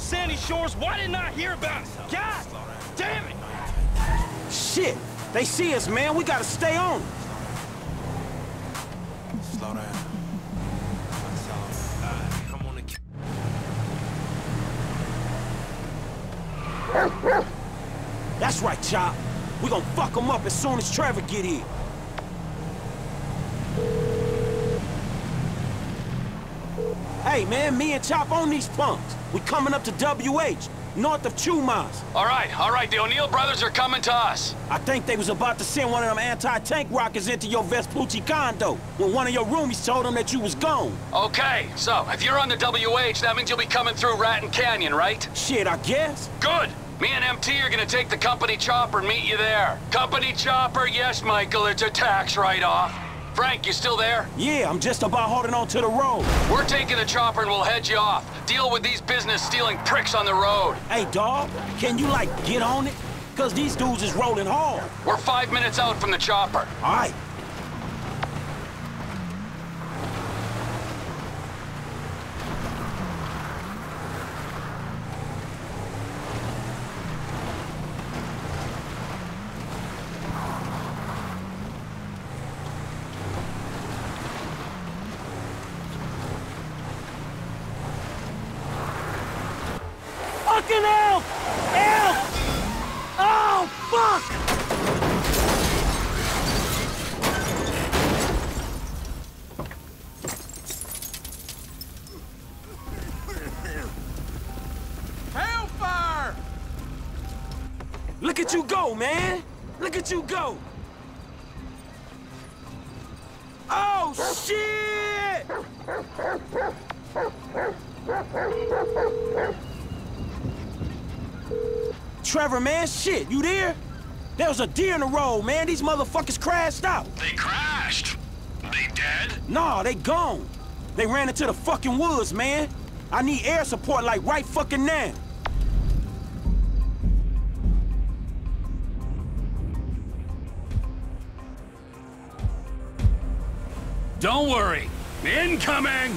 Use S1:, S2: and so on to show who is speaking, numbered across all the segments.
S1: back in Sandy Shores. Why didn't I hear about it? God damn it!
S2: Shit! They see us, man. We gotta stay on.
S3: Slow down. Come on
S2: That's right, Chop. We gonna fuck them up as soon as Trevor get here. Hey, man, me and Chop on these punks. We coming up to WH, north of Chumash.
S4: All right, all right, the O'Neil brothers are coming to us.
S2: I think they was about to send one of them anti-tank rockets into your Vespucci condo when one of your roomies told them that you was gone.
S4: Okay, so if you're on the WH, that means you'll be coming through Raton Canyon, right?
S2: Shit, I guess.
S4: Good. Me and MT are gonna take the company chopper and meet you there. Company chopper, yes, Michael, it's a tax write-off. Frank, you still there?
S2: Yeah, I'm just about holding on to the road.
S4: We're taking the chopper and we'll head you off. Deal with these business-stealing pricks on the road.
S2: Hey, dog, can you, like, get on it? Cause these dudes is rolling hard.
S4: We're five minutes out from the chopper.
S2: All right. Fucking help! Help! Oh, fuck!
S3: Hellfire!
S2: Look at you go, man! Look at you go! Oh, shit! Trevor, man, shit, you there? There was a deer in the road, man. These motherfuckers crashed out.
S5: They crashed. They dead?
S2: Nah, they gone. They ran into the fucking woods, man. I need air support like right fucking now.
S4: Don't worry. Incoming!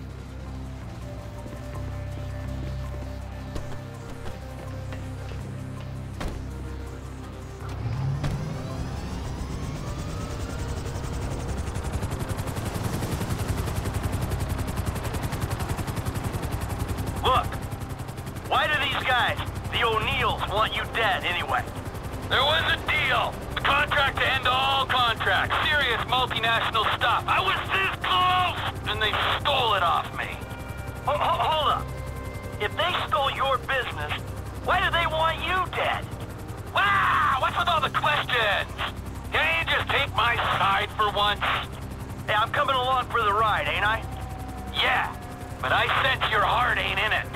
S1: Dead anyway?
S4: There was a deal. A contract to end all contracts. Serious multinational stuff. I was this close! And they stole it off me.
S1: Ho- ho- hold up. If they stole your business, why do they want you dead?
S4: Wow! What's with all the questions? Can't you just take my side for once?
S1: Hey, I'm coming along for the ride, ain't I?
S4: Yeah, but I sense your heart ain't in it.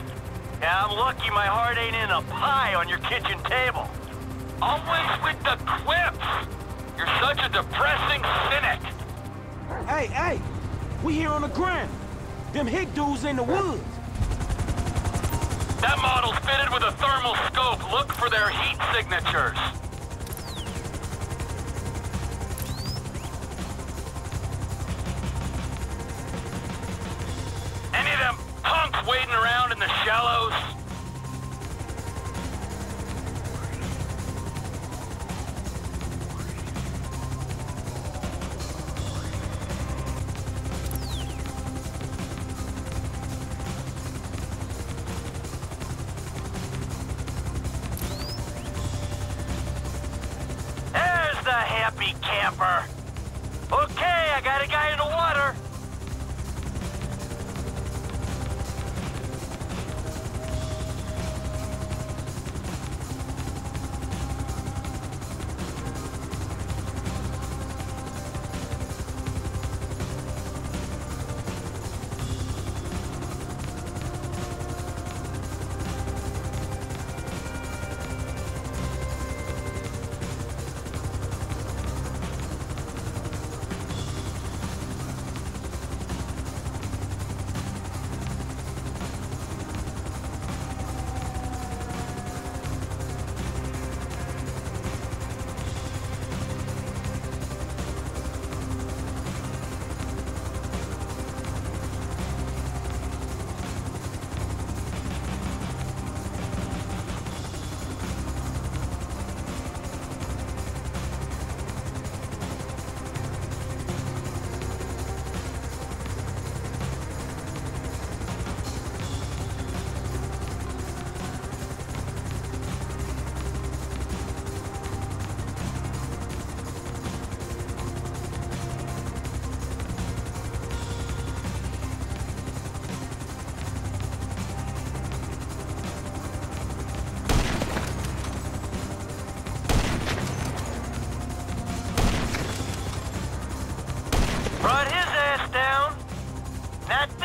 S1: Yeah, I'm lucky my heart ain't in a pie on your kitchen table.
S4: Always with the quips. You're such a depressing cynic.
S2: Hey, hey, we here on the ground. Them hick dudes in the woods.
S4: That model's fitted with a thermal scope. Look for their heat signatures.
S1: Camper. Okay, I got a guy in the water. Not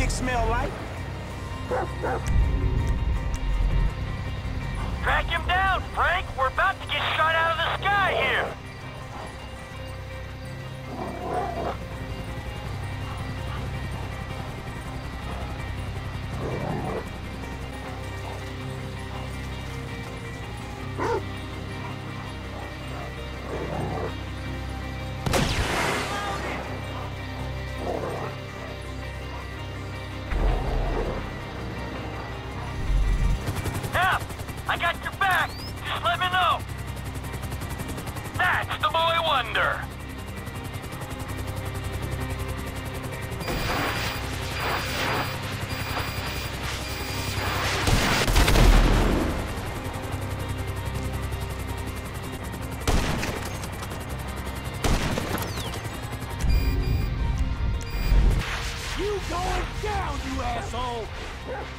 S2: know smell like.
S1: Track him down, Frank. We're about to get shot out of the sky here.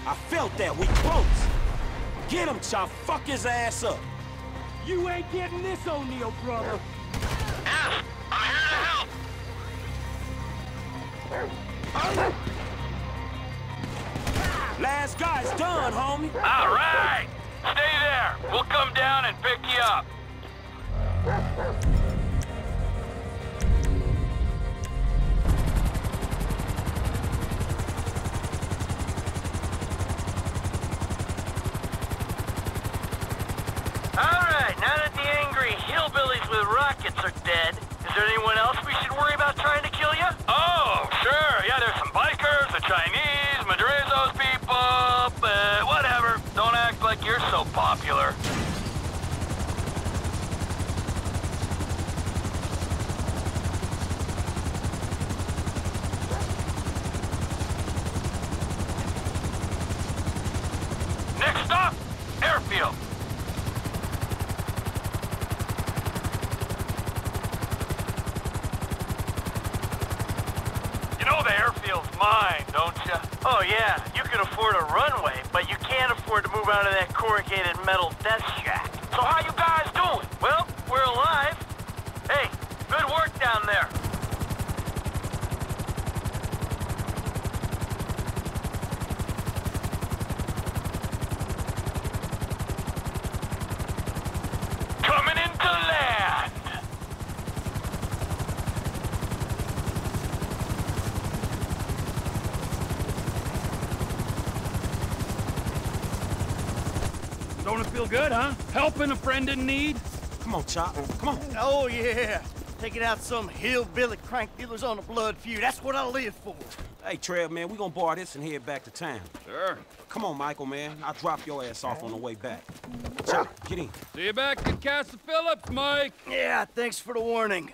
S1: I
S2: felt that. We close. Get him, Chop. Fuck his ass up. You ain't getting this, O'Neil, brother.
S5: F, I'm here to help.
S2: Last guy's done, homie.
S5: All right. Stay there. We'll come down and pick you up.
S1: Rockets are dead, is there anyone else
S5: Oh yeah, you
S1: can afford a runway, but you can't afford to move out of that corrugated metal death shack.
S5: So how you guys
S4: Don't it feel good, huh? Helping a friend in need?
S2: Come on, Chop. Come on.
S6: Oh, yeah. Taking out some hillbilly crank dealers on a blood feud. That's what I live for.
S2: Hey, Trev, man, we gonna bar this and head back to town.
S4: Sure.
S2: Come on, Michael, man. I'll drop your ass off on the way back. Chop, get in.
S4: See you back at Castle Philips, Mike.
S6: Yeah, thanks for the warning.